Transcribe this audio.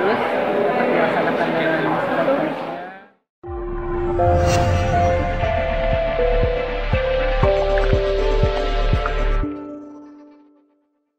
terus dilaksanakan dengan sebaik-baiknya.